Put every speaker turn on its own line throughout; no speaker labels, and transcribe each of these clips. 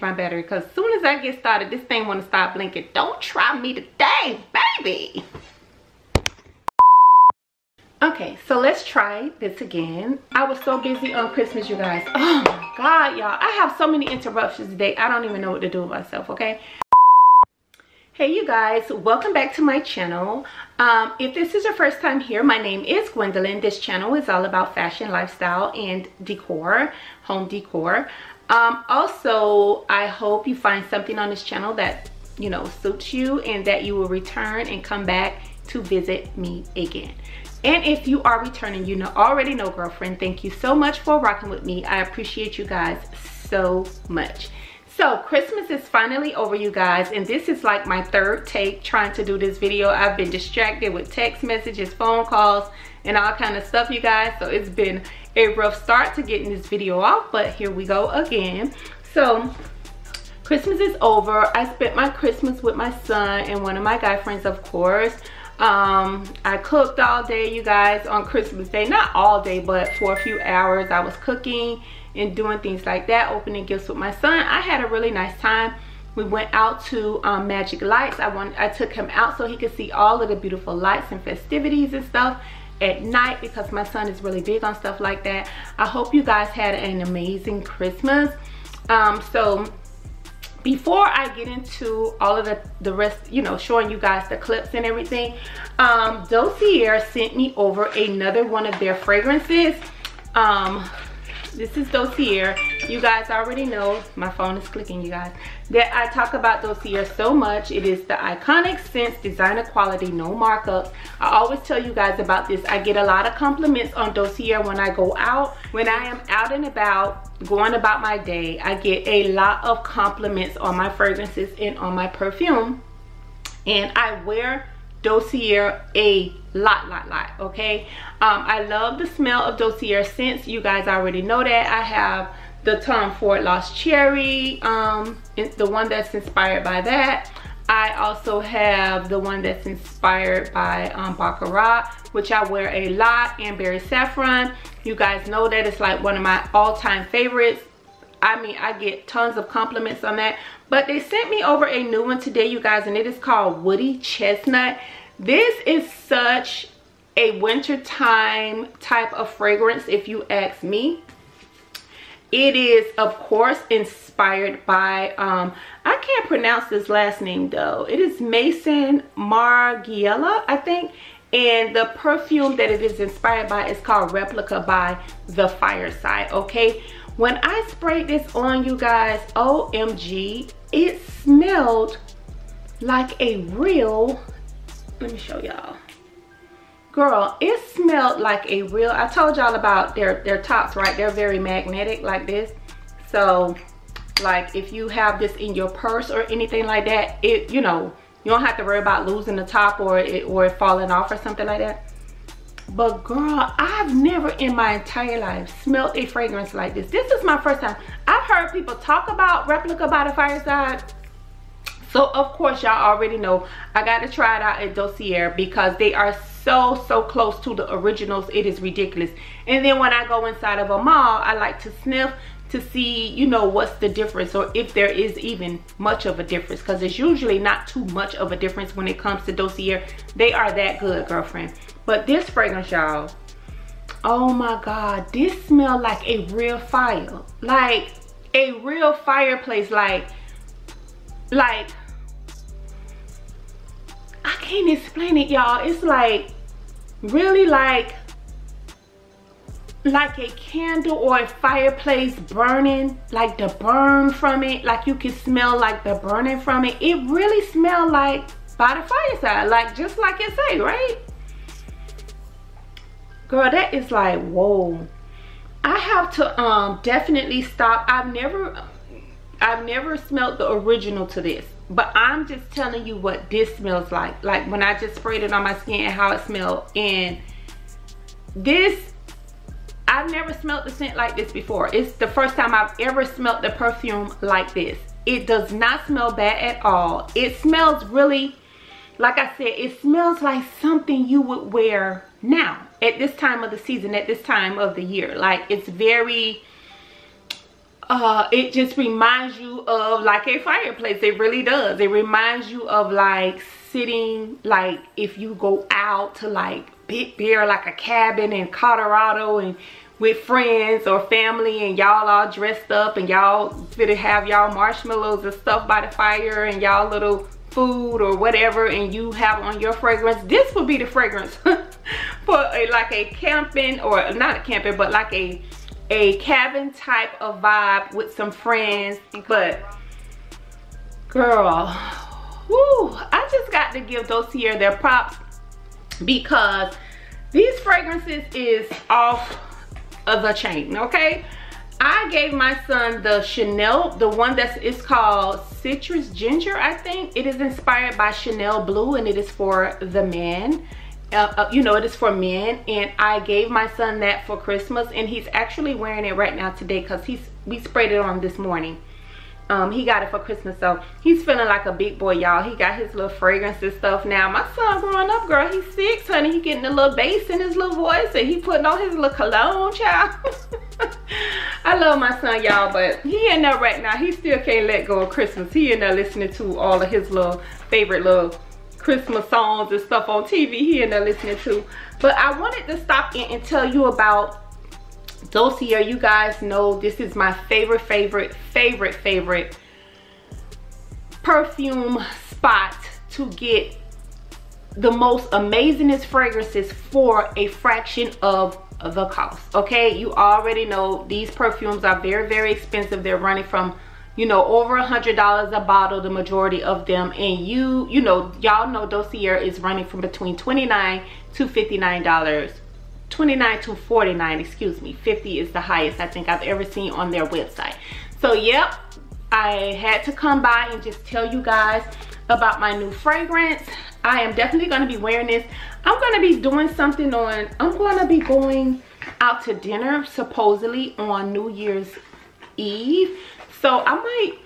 change my battery because as soon as I get started, this thing wanna stop blinking. Don't try me today, baby. Okay, so let's try this again. I was so busy on Christmas, you guys. Oh my God, y'all. I have so many interruptions today. I don't even know what to do with myself, okay? Hey you guys, welcome back to my channel. Um, if this is your first time here, my name is Gwendolyn. This channel is all about fashion, lifestyle, and decor, home decor. Um, also, I hope you find something on this channel that, you know, suits you and that you will return and come back to visit me again. And if you are returning, you know already know, girlfriend, thank you so much for rocking with me. I appreciate you guys so much. So Christmas is finally over you guys and this is like my third take trying to do this video. I've been distracted with text messages, phone calls and all kind of stuff you guys. So it's been a rough start to getting this video off but here we go again. So Christmas is over. I spent my Christmas with my son and one of my guy friends of course. Um, I cooked all day you guys on Christmas Day. Not all day but for a few hours I was cooking and doing things like that opening gifts with my son i had a really nice time we went out to um, magic lights i want i took him out so he could see all of the beautiful lights and festivities and stuff at night because my son is really big on stuff like that i hope you guys had an amazing christmas um, so before I get into all of the, the rest, you know, showing you guys the clips and everything, um, Dossier sent me over another one of their fragrances. Um, this is dossier. You guys already know my phone is clicking you guys. That i talk about dossier so much. It is the iconic scents designer quality no markups i always tell you guys about this. I get a lot of compliments on dossier when i go out. When i am out and about going about my day i get a lot of compliments on my fragrances and on my perfume. And i wear dossier a lot lot lot okay? Um, i love the smell of dossier since you guys already know that. I have the tom ford lost cherry um the one that's inspired by that. I also have the one that's inspired by um, baccarat which i wear a lot and berry saffron. You guys know that it's like one of my all-time favorites. I mean, I get tons of compliments on that. But they sent me over a new one today, you guys, and it is called Woody Chestnut. This is such a wintertime type of fragrance, if you ask me. It is, of course, inspired by, um, I can't pronounce this last name though. It is Maison Margiela, I think. And the perfume that it is inspired by is called Replica by The Fireside, okay? When I sprayed this on you guys, OMG, it smelled like a real, let me show y'all. Girl, it smelled like a real, I told y'all about their, their tops, right? They're very magnetic like this. So, like if you have this in your purse or anything like that, it, you know, you don't have to worry about losing the top or it, or it falling off or something like that. But girl, I've never in my entire life smelled a fragrance like this. This is my first time. I've heard people talk about Replica by the Fireside. So of course y'all already know. I got to try it out at Dossier because they are so so close to the originals. It is ridiculous. And then when I go inside of a mall I like to sniff to see you know what's the difference or if there is even much of a difference. Because it's usually not too much of a difference when it comes to dossier. They are that good girlfriend. But this fragrance y'all oh my god this smell like a real fire. Like a real fireplace like like can't explain it y'all. It's like really like like a candle or a fireplace burning like the burn from it like you can smell like the burning from it. It really smelled like by the fireside like just like it say right? Girl that is like whoa. I have to um definitely stop. I've never i've never smelled the original to this but i'm just telling you what this smells like like when i just sprayed it on my skin and how it smelled and this I've never smelled the scent like this before. It's the first time I've ever smelled the perfume like this. It does not smell bad at all. It smells really, like I said, it smells like something you would wear now at this time of the season, at this time of the year. Like it's very, uh, it just reminds you of like a fireplace. It really does. It reminds you of like sitting, like if you go out to like Big Bear, like a cabin in Colorado and with friends or family and y'all all dressed up and y'all to have y'all marshmallows and stuff by the fire and y'all little food or whatever and you have on your fragrance this would be the fragrance for a, like a camping or not a camping but like a a cabin type of vibe with some friends but girl whoo i just got to give Dossier their props because these fragrances is off of the chain okay I gave my son the Chanel, the one that's it's called Citrus Ginger, I think. It is inspired by Chanel Blue and it is for the men. Uh, uh, you know, it is for men. And I gave my son that for Christmas and he's actually wearing it right now today because he's we sprayed it on this morning um, he got it for Christmas. So he's feeling like a big boy, y'all. He got his little fragrance and stuff now. My son growing up, girl, he's six, honey. He getting a little bass in his little voice and he putting on his little cologne, child. I love my son, y'all, but he in there right now. He still can't let go of Christmas. He in there listening to all of his little favorite little Christmas songs and stuff on TV. He in there listening to. But I wanted to stop in and tell you about Dossier, you guys know this is my favorite, favorite, favorite, favorite perfume spot to get the most amazingest fragrances for a fraction of the cost okay you already know these perfumes are very very expensive they're running from you know over a hundred dollars a bottle the majority of them. And you you know y'all know dossier is running from between 29 to 59 dollars. 29 to 49 excuse me. 50 is the highest i think i've ever seen on their website. So yep i had to come by and just tell you guys about my new fragrance. I am definitely going to be wearing this. I'm going to be doing something on i'm going to be going out to dinner supposedly on new year's eve so i might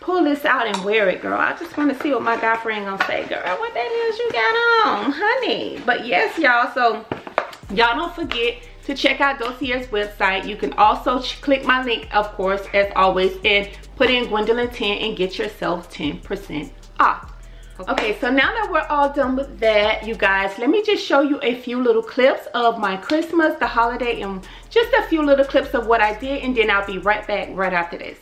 pull this out and wear it girl i just want to see what my guy friend gonna say girl what that is you got on honey but yes y'all so y'all don't forget to check out Dossier's website. You can also click my link, of course, as always, and put in Gwendolyn 10 and get yourself 10% off. Okay. okay, so now that we're all done with that, you guys, let me just show you a few little clips of my Christmas, the holiday, and just a few little clips of what I did, and then I'll be right back right after this.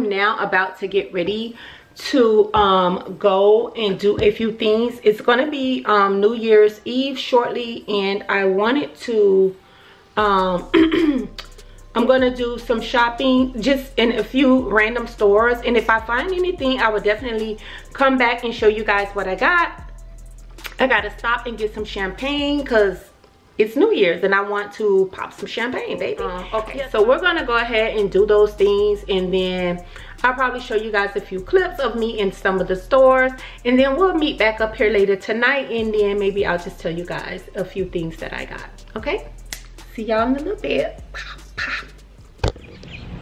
Am now about to get ready to um, go and do a few things. It's gonna be um, new year's eve shortly and i wanted to um, i'm gonna do some shopping just in a few random stores. And if i find anything i will definitely come back and show you guys what i got. I gotta stop and get some champagne because it's New Year's and I want to pop some champagne, baby. Um, okay, so we're gonna go ahead and do those things and then I'll probably show you guys a few clips of me in some of the stores and then we'll meet back up here later tonight and then maybe I'll just tell you guys a few things that I got, okay? See y'all in a little bit.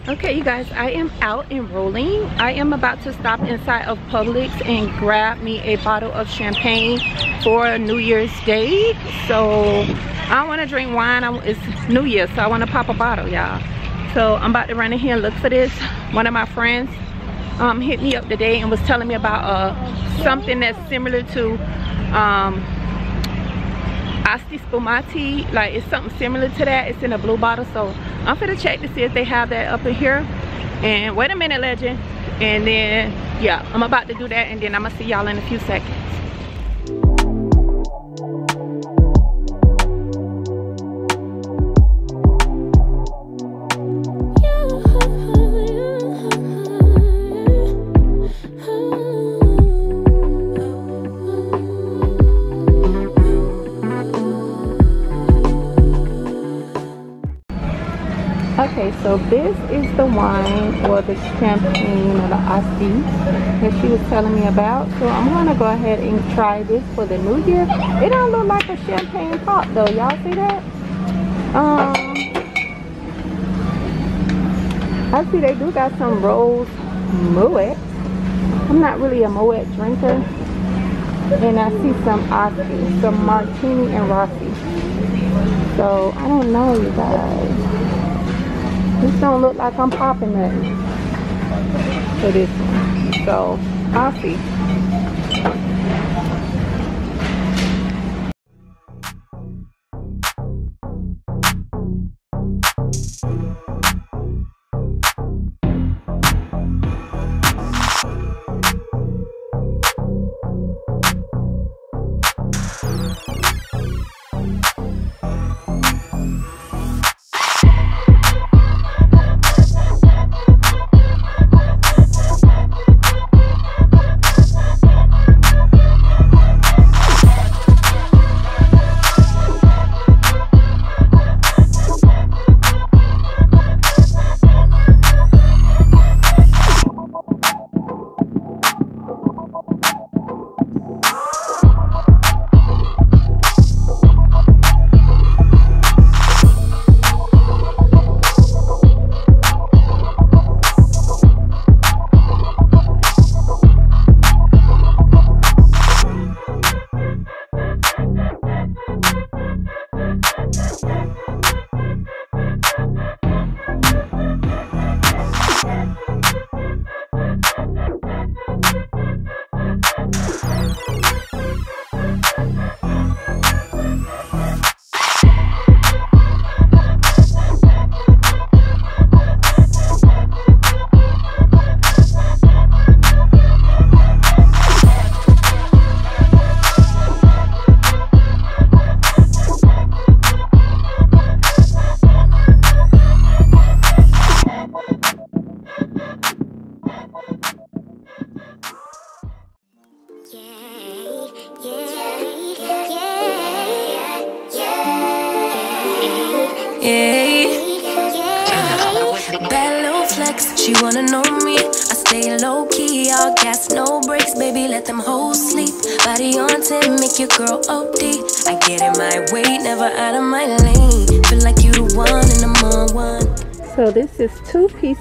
Okay, you guys, I am out and rolling. I am about to stop inside of Publix and grab me a bottle of champagne for New Year's Day. So I want to drink wine. it's New Year, so I want to pop a bottle, y'all. So I'm about to run in here and look for this. One of my friends um, hit me up today and was telling me about uh, something that's similar to um, Asti Spumante. Like it's something similar to that. It's in a blue bottle. So I'm gonna check to see if they have that up in here. And wait a minute, legend. And then, yeah, I'm about to do that and then I'm gonna see y'all in a few seconds. So this is the wine or the champagne or the Asti that she was telling me about. So I'm gonna go ahead and try this for the new year. It don't look like a champagne pop though. Y'all see that? Um, I see they do got some rose Moet. I'm not really a Moet drinker. And I see some Asti, some Martini and Rossi. So I don't know you guys. This don't look like I'm popping nothing for this one. So, I'll see.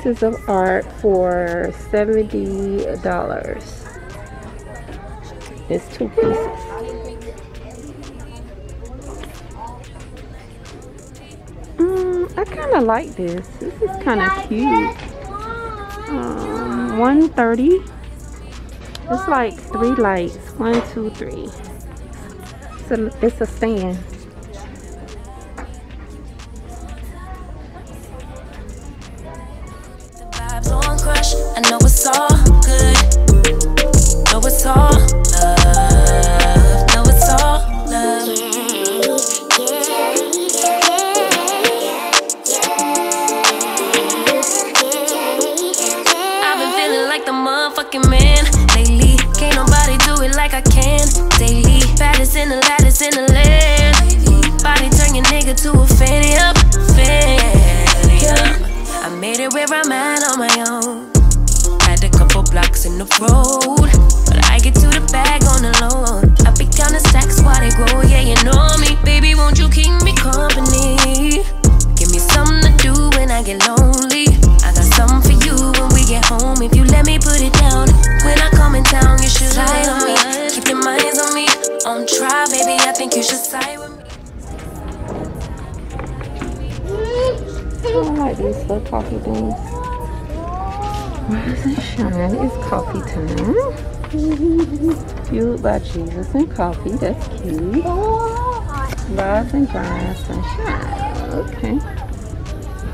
Pieces of art for $70. It's two pieces. Mm, I kind of like this. This is kind of cute. Um, 130 It's like three lights. One, two, three it's a, it's a stand. Coffee please rise and shine? It's coffee time. Fueled by jesus and coffee. That's cute. Rise and grind sunshine okay.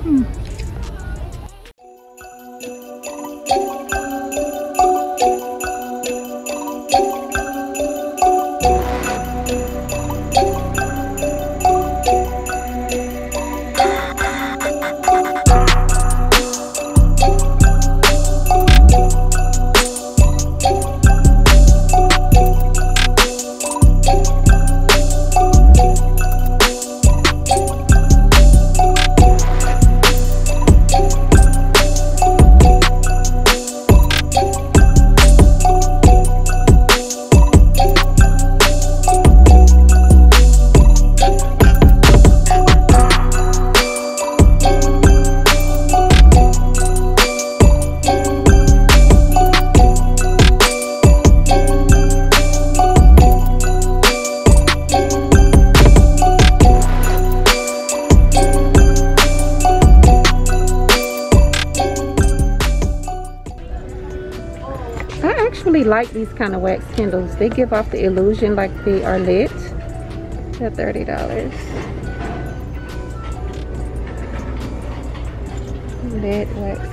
Hmm. Like these kind of wax candles. They give off the illusion like they are lit. They're $30. Lit wax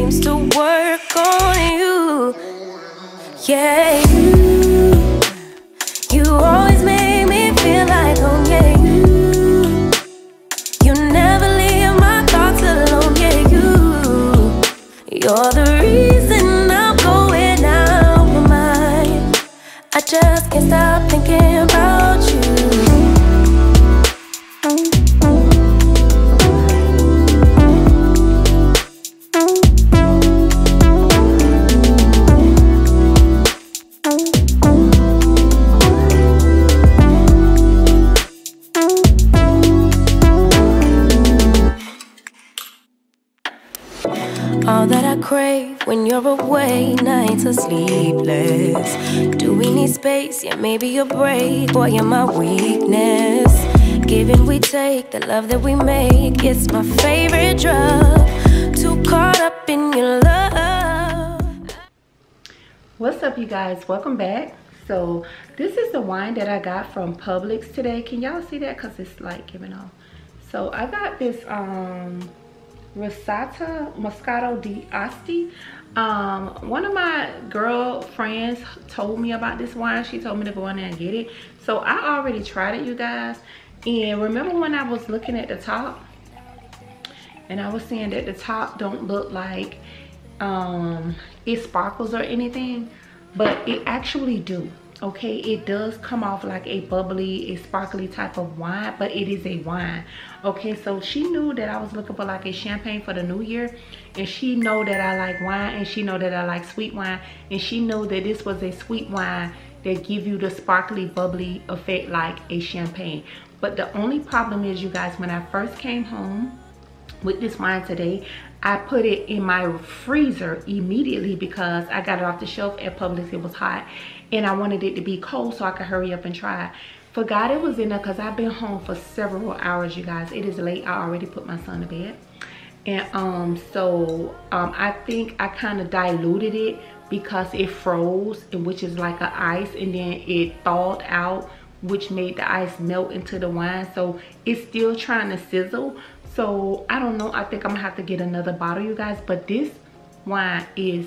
seems to work on you. Yeah, you, you always make me feel like home. Yeah, you, you never leave my thoughts alone. Yeah, you, you're the reason I'm going out of my mind. I just can't stop thinking when you're away, nights are sleepless. Do we need space? Yeah, maybe a break. Boy, you're my weakness. Giving we take, the love that we make, it's my favorite drug. Too caught up in your love.
What's up, you guys? Welcome back. So, this is the wine that I got from Publix today. Can y'all see that? Because it's like giving off. So, I got this, um, Rosata Moscato di Asti. Um, one of my girlfriends told me about this wine. She told me to go in there and get it. So I already tried it, you guys. And remember when I was looking at the top? And I was saying that the top don't look like um, it sparkles or anything. But it actually do okay it does come off like a bubbly a sparkly type of wine but it is a wine. Okay so she knew that i was looking for like a champagne for the new year and she know that i like wine and she know that i like sweet wine and she know that this was a sweet wine that give you the sparkly bubbly effect like a champagne. But the only problem is you guys when i first came home with this wine today I put it in my freezer immediately because I got it off the shelf at Publix. It was hot and I wanted it to be cold so I could hurry up and try. Forgot it was in there because I've been home for several hours, you guys. It is late. I already put my son to bed. And um, so um, I think I kind of diluted it because it froze, which is like an ice, and then it thawed out, which made the ice melt into the wine. So it's still trying to sizzle. So I don't know. I think I'm gonna have to get another bottle, you guys. But this wine is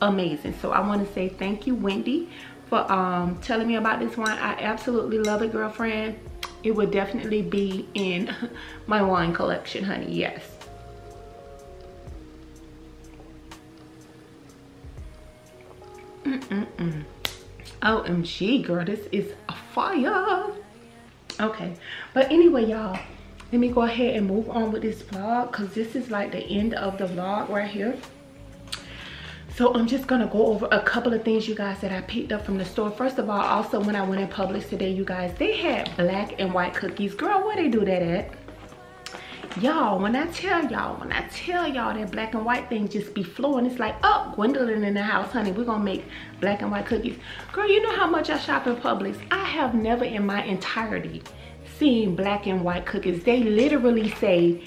amazing. So I want to say thank you, Wendy, for um, telling me about this wine. I absolutely love it, girlfriend. it would definitely be in my wine collection honey yes mm -mm -mm. omg girl this is a fire okay but anyway y'all let me go ahead and move on with this vlog because this is like the end of the vlog right here so i'm just gonna go over a couple of things you guys that i picked up from the store. First of all also when i went in publix today you guys they had black and white cookies. Girl where they do that at? Y'all when i tell y'all when i tell y'all that black and white thing just be flowing it's like oh gwendolyn in the house honey we're gonna make black and white cookies. Girl you know how much i shop in publix? I have never in my entirety seen black and white cookies. They literally say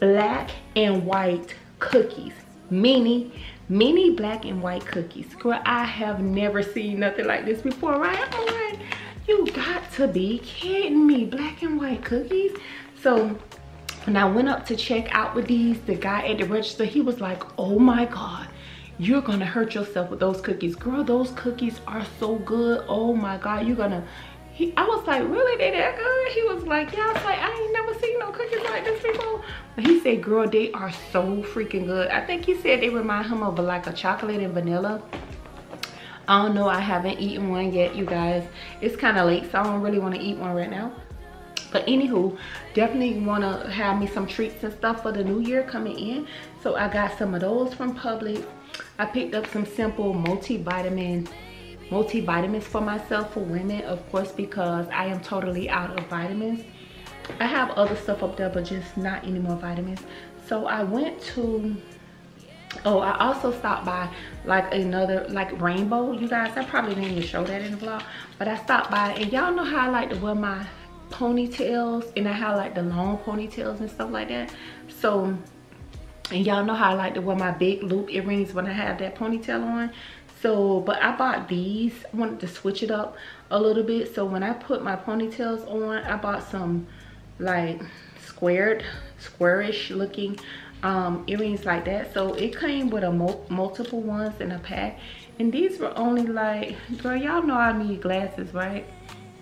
black and white cookies meaning mini black and white cookies. Girl i have never seen nothing like this before right? I'm you got to be kidding me black and white cookies? So when i went up to check out with these the guy at the register he was like oh my god you're gonna hurt yourself with those cookies. Girl those cookies are so good. Oh my god you're gonna he, I was like, really, they that good? He was like, yeah, I was like, I ain't never seen no cookies like this before. But he said, girl, they are so freaking good. I think he said they remind him of like a chocolate and vanilla. I don't know, I haven't eaten one yet, you guys. It's kind of late, so I don't really want to eat one right now. But anywho, definitely want to have me some treats and stuff for the new year coming in. So I got some of those from Publix. I picked up some simple multivitamin multivitamins for myself for women of course because i am totally out of vitamins. I have other stuff up there but just not any more vitamins. So i went to oh i also stopped by like another like rainbow. You guys i probably didn't even show that in the vlog but i stopped by and y'all know how i like to wear my ponytails and i have like the long ponytails and stuff like that? So and y'all know how i like to wear my big loop earrings when i have that ponytail on so but i bought these. I wanted to switch it up a little bit. So when i put my ponytails on i bought some like squared squarish looking um, earrings like that. So it came with a mul multiple ones in a pack. And these were only like girl y'all know i need glasses right?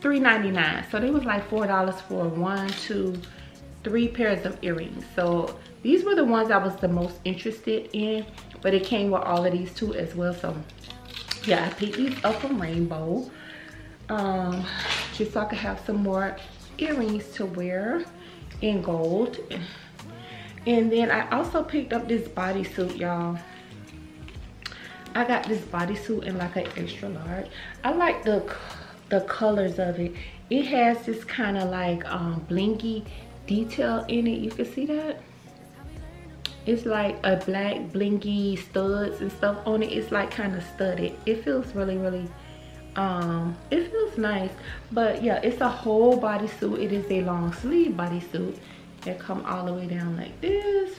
3.99 so they was like four dollars for one two three pairs of earrings. So these were the ones i was the most interested in but it came with all of these too as well. So yeah, I picked these up from Rainbow. Um, just so I could have some more earrings to wear in gold. And then I also picked up this bodysuit, y'all. I got this bodysuit in like an extra large. I like the the colors of it. It has this kind of like um, blinky detail in it. You can see that? It's like a black blingy studs and stuff on it. It's like kind of studded. It feels really really um it feels nice. But yeah it's a whole bodysuit. It is a long sleeve bodysuit that come all the way down like this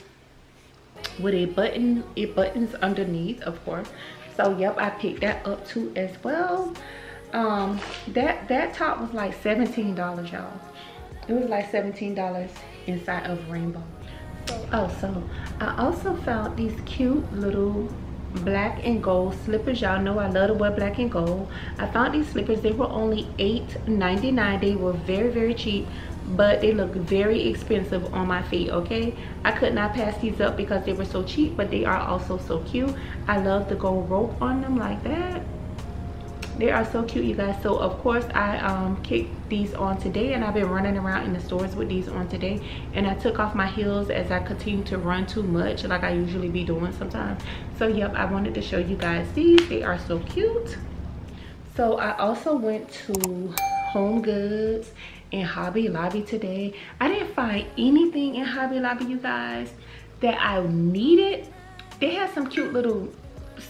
with a button it buttons underneath of course. So yep i picked that up too as well. Um that that top was like 17 dollars y'all. It was like 17 dollars inside of rainbow Oh, so I also found these cute little black and gold slippers. Y'all know I love to wear black and gold. I found these slippers. They were only $8.99. They were very, very cheap but they look very expensive on my feet okay i could not pass these up because they were so cheap but they are also so cute i love the gold rope on them like that they are so cute you guys. So of course i um kicked these on today and i've been running around in the stores with these on today. And i took off my heels as i continue to run too much like i usually be doing sometimes. So yep i wanted to show you guys these. They are so cute. So i also went to home goods and hobby lobby today. I didn't find anything in hobby lobby you guys that i needed. They had some cute little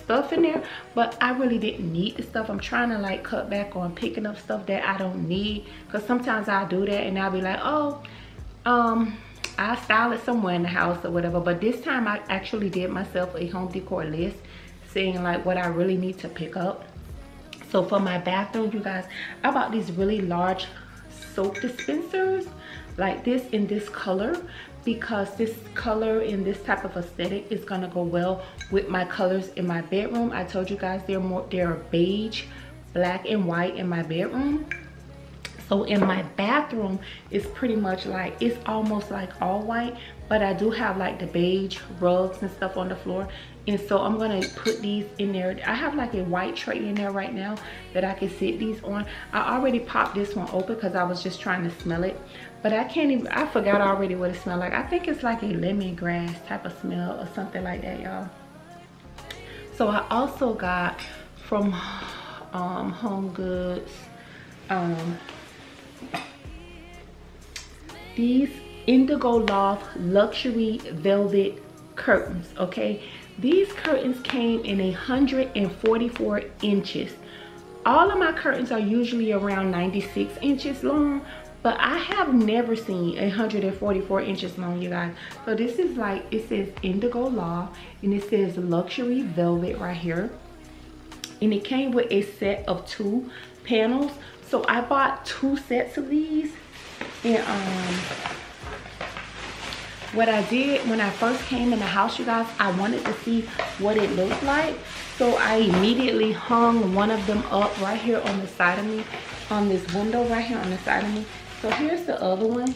stuff in there but i really didn't need the stuff. I'm trying to like cut back on picking up stuff that i don't need because sometimes i do that and i'll be like oh um i style it somewhere in the house or whatever. But this time i actually did myself a home decor list seeing like what i really need to pick up. So for my bathroom you guys i bought these really large soap dispensers like this in this color because this color in this type of aesthetic is gonna go well with my colors in my bedroom. I told you guys they're more they're beige black and white in my bedroom. So so in my bathroom it's pretty much like it's almost like all white but i do have like the beige rugs and stuff on the floor. And so i'm gonna put these in there. I have like a white tray in there right now that i can sit these on. I already popped this one open because i was just trying to smell it but i can't even i forgot already what it smelled like. I think it's like a lemongrass type of smell or something like that y'all. So i also got from um home goods um these indigo loft luxury velvet curtains okay? These curtains came in 144 inches. All of my curtains are usually around 96 inches long but i have never seen 144 inches long you guys. So this is like it says indigo Law, and it says luxury velvet right here. And it came with a set of two panels. So i bought two sets of these. And um what i did when i first came in the house you guys i wanted to see what it looked like. So i immediately hung one of them up right here on the side of me on this window right here on the side of me so here's the other one.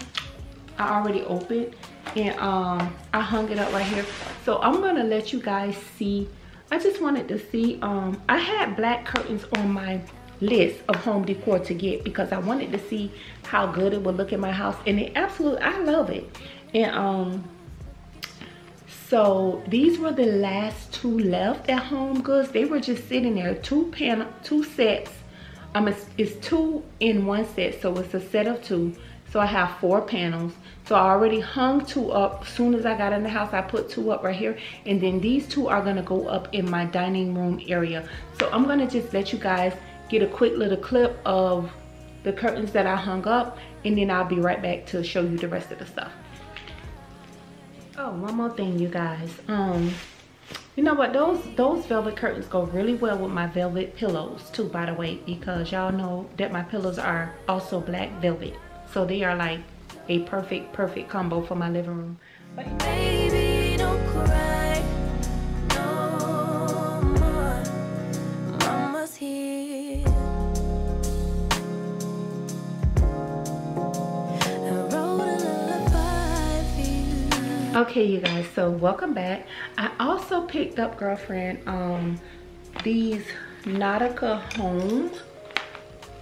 I already opened and um i hung it up right here. So i'm gonna let you guys see. I just wanted to see um i had black curtains on my list of home decor to get because I wanted to see how good it would look in my house and it absolutely I love it. And um so these were the last two left at home goods. They were just sitting there two panel two sets um it's, it's two in one set so it's a set of two. So I have four panels. So I already hung two up. As soon as I got in the house I put two up right here. And then these two are gonna go up in my dining room area. So I'm gonna just let you guys get a quick little clip of the curtains that I hung up and then I'll be right back to show you the rest of the stuff. Oh, one more thing you guys. Um, you know what, those those velvet curtains go really well with my velvet pillows too, by the way, because y'all know that my pillows are also black velvet. So they are like a perfect, perfect combo for my living room. But okay you guys so welcome back. I also picked up girlfriend um these nautica home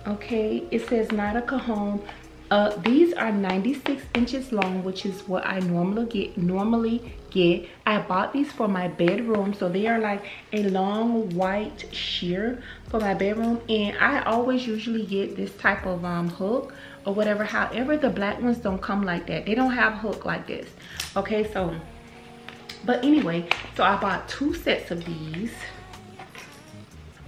okay it says nautica home. Uh these are 96 inches long which is what i normally get normally get. I bought these for my bedroom so they are like a long white sheer for my bedroom. And i always usually get this type of um hook or whatever. However the black ones don't come like that. They don't have hook like this okay so but anyway so i bought two sets of these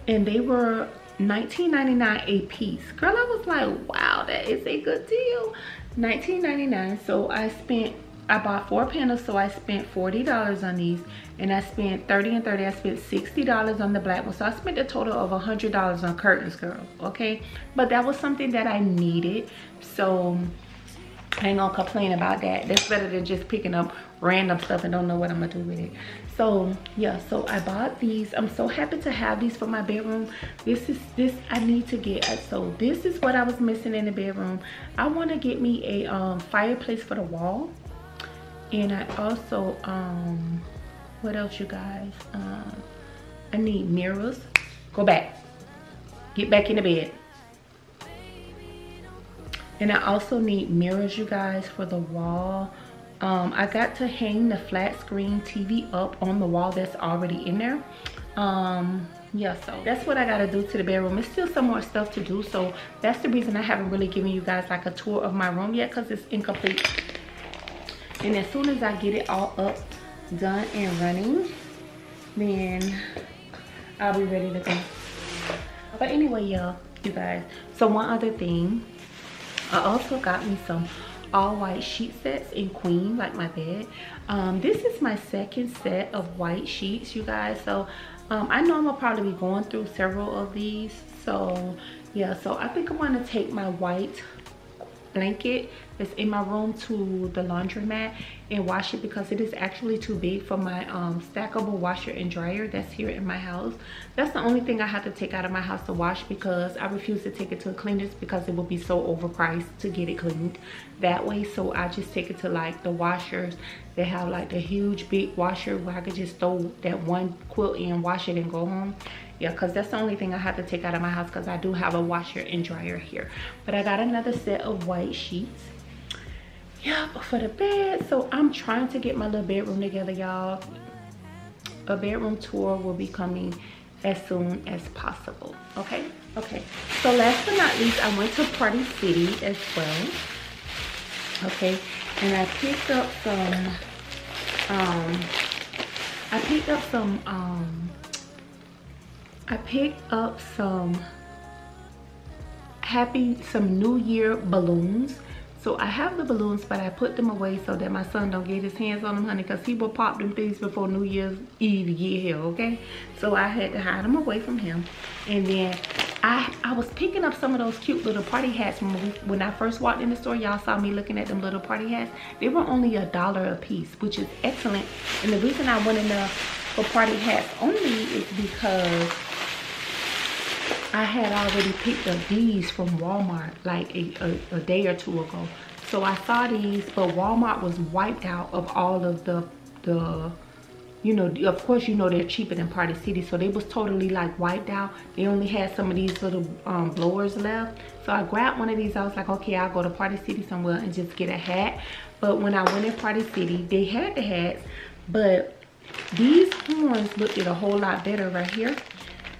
and they were 19.99 a piece. Girl i was like wow that is a good deal. 19.99 so i spent i bought four panels so i spent 40 dollars on these and i spent 30 and 30 i spent 60 dollars on the black one. So i spent a total of hundred dollars on curtains girl okay? But that was something that i needed so I ain't gonna complain about that. That's better than just picking up random stuff and don't know what I'm gonna do with it. So yeah, so I bought these. I'm so happy to have these for my bedroom. This is this I need to get. So this is what I was missing in the bedroom. I wanna get me a um, fireplace for the wall. And I also, um, what else you guys? Um, I need mirrors. Go back. Get back in the bed and I also need mirrors you guys for the wall. Um, I got to hang the flat screen TV up on the wall that's already in there. Um, yeah so that's what I got to do to the bedroom. It's still some more stuff to do so that's the reason I haven't really given you guys like a tour of my room yet because it's incomplete. And as soon as I get it all up done and running then I'll be ready to go. But anyway y'all you guys so one other thing I also got me some all white sheet sets in queen like my bed. Um, this is my second set of white sheets you guys. So um, I know I'm gonna probably be going through several of these. So yeah so I think I'm gonna take my white blanket that's in my room to the laundromat and wash it because it is actually too big for my um, stackable washer and dryer that's here in my house. That's the only thing I have to take out of my house to wash because I refuse to take it to a cleaners because it will be so overpriced to get it cleaned that way. So I just take it to like the washers. They have like the huge big washer where I could just throw that one quilt in, wash it and go home yeah because that's the only thing i have to take out of my house because i do have a washer and dryer here. But i got another set of white sheets. Yeah for the bed. So i'm trying to get my little bedroom together y'all. A bedroom tour will be coming as soon as possible. Okay? Okay. So last but not least i went to party city as well. Okay? And i picked up some um i picked up some um I picked up some happy, some new year balloons. So I have the balloons, but I put them away so that my son don't get his hands on them, honey, because he will pop them things before New Year's Eve get here, okay? So I had to hide them away from him. And then I, I was picking up some of those cute little party hats when, we, when I first walked in the store. Y'all saw me looking at them little party hats. They were only a dollar a piece, which is excellent. And the reason I went there for party hats only is because I had already picked up these from Walmart like a, a, a, day or two ago. So I saw these, but Walmart was wiped out of all of the, the you know, of course, you know they're cheaper than Party City. So they was totally like wiped out. They only had some of these little um, blowers left. So I grabbed one of these. I was like, okay, I'll go to Party City somewhere and just get a hat. But when I went in Party City, they had the hats. But these horns looked a whole lot better right here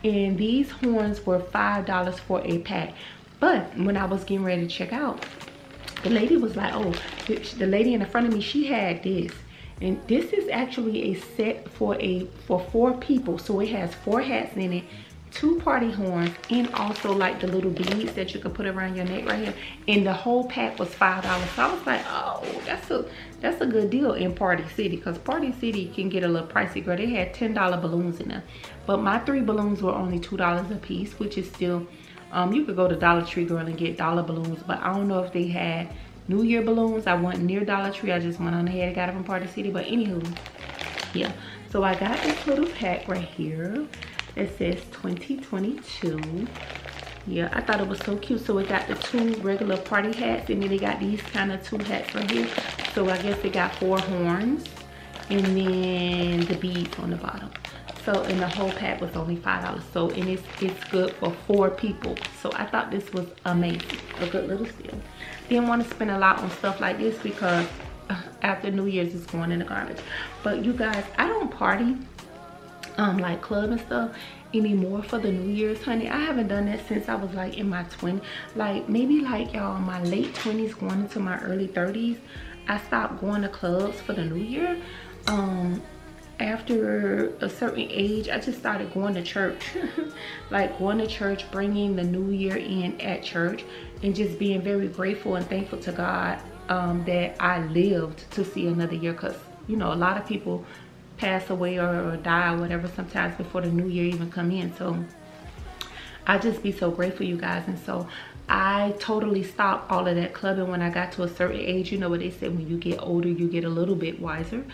and these horns were five dollars for a pack. But when i was getting ready to check out the lady was like oh the lady in the front of me she had this. And this is actually a set for a for four people. So it has four hats in it two party horns and also like the little beads that you can put around your neck right here. And the whole pack was five dollars. So i was like oh that's a that's a good deal in party city because party city can get a little pricey girl. They had ten dollar balloons in there. But my three balloons were only two dollars a piece which is still um you could go to dollar tree girl and get dollar balloons. But i don't know if they had new year balloons. I went near dollar tree. I just went on ahead and got it from party city. But anywho yeah. So i got this little pack right here it says 2022 yeah i thought it was so cute. So it got the two regular party hats and then they got these kind of two hats right here. So i guess they got four horns and then the beads on the bottom. So and the whole pack was only five dollars. So and it's it's good for four people. So i thought this was amazing a good little steal. Didn't want to spend a lot on stuff like this because uh, after new year's it's going in the garbage. But you guys i don't party um like club and stuff anymore for the new year's honey. I haven't done that since i was like in my 20s like maybe like y'all my late 20s going into my early 30s i stopped going to clubs for the new year. Um after a certain age i just started going to church. Like going to church bringing the new year in at church and just being very grateful and thankful to god um, that i lived to see another year because you know a lot of people pass away or, or die or whatever sometimes before the new year even come in. So I just be so grateful you guys. And so I totally stopped all of that clubbing when I got to a certain age. You know what they said when you get older you get a little bit wiser.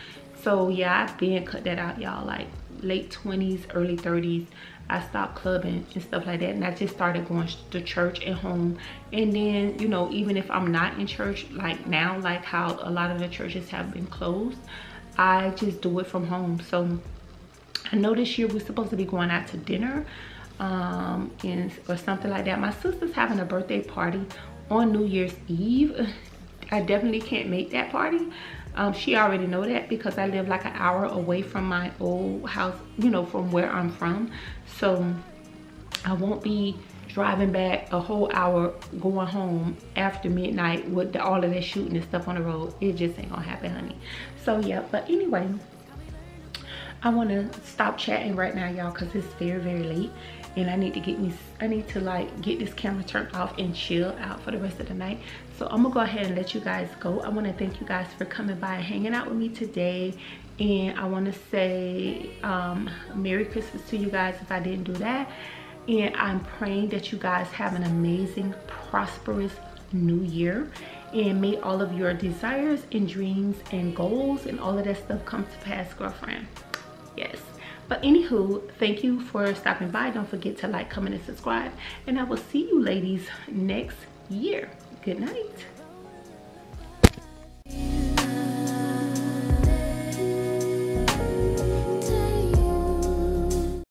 So yeah I've been cut that out y'all. Like late 20s early 30s I stopped clubbing and stuff like that. And I just started going to church at home. And then you know even if I'm not in church like now like how a lot of the churches have been closed I just do it from home. So I know this year we're supposed to be going out to dinner um, and, or something like that. My sister's having a birthday party on New Year's Eve. I definitely can't make that party. Um, she already know that because I live like an hour away from my old house, you know, from where I'm from. So I won't be driving back a whole hour going home after midnight with the, all of that shooting and stuff on the road. It just ain't gonna happen honey. So yeah but anyway i want to stop chatting right now y'all because it's very very late and i need to get me i need to like get this camera turned off and chill out for the rest of the night. So i'm gonna go ahead and let you guys go. I want to thank you guys for coming by and hanging out with me today and i want to say um merry christmas to you guys if i didn't do that and I'm praying that you guys have an amazing, prosperous new year. And may all of your desires and dreams and goals and all of that stuff come to pass, girlfriend. Yes. But anywho, thank you for stopping by. Don't forget to like, comment, and subscribe. And I will see you ladies next year. Good night.